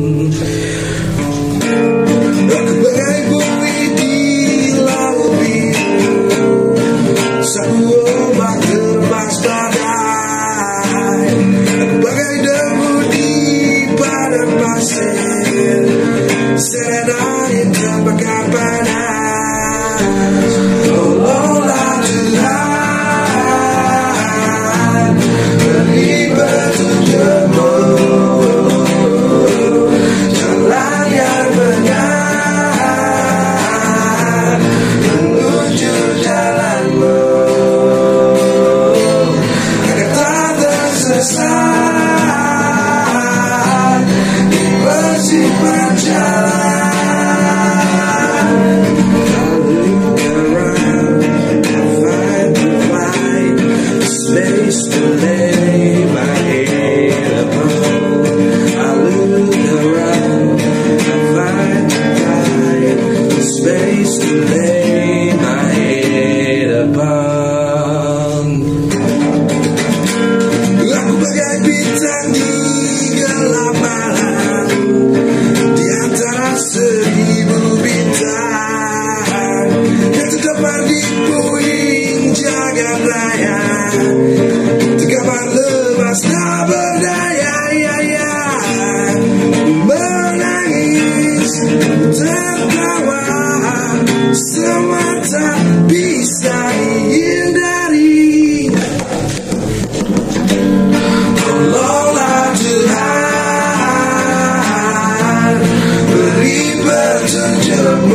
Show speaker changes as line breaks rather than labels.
Look, but I ain't Yeah. bintang di gelap malam, di antara seribu bintang yang puing raya berdaya ya, ya. Menangis Tertawa Semata bisa hindari Tolonglah Tuhan Beri petunjuk